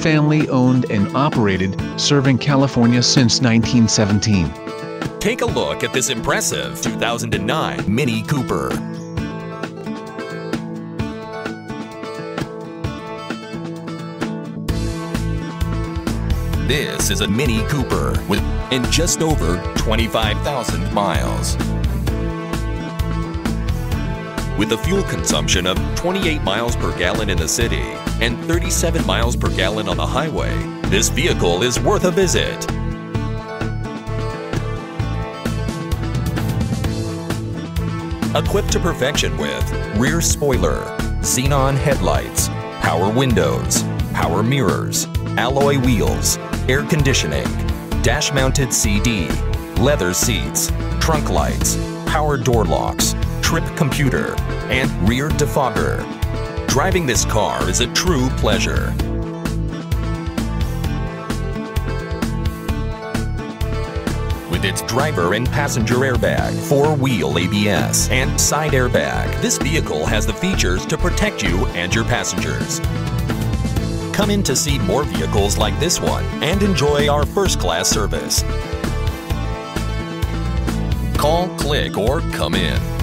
family owned and operated, serving California since 1917. Take a look at this impressive 2009 Mini Cooper. This is a Mini Cooper with in just over 25,000 miles. With a fuel consumption of 28 miles per gallon in the city and 37 miles per gallon on the highway, this vehicle is worth a visit. Equipped to perfection with rear spoiler, xenon headlights, power windows, power mirrors, alloy wheels, air conditioning, dash-mounted CD, leather seats, trunk lights, power door locks, trip computer, and rear defogger. Driving this car is a true pleasure. With its driver and passenger airbag, four-wheel ABS, and side airbag, this vehicle has the features to protect you and your passengers. Come in to see more vehicles like this one and enjoy our first-class service. Call, click, or come in.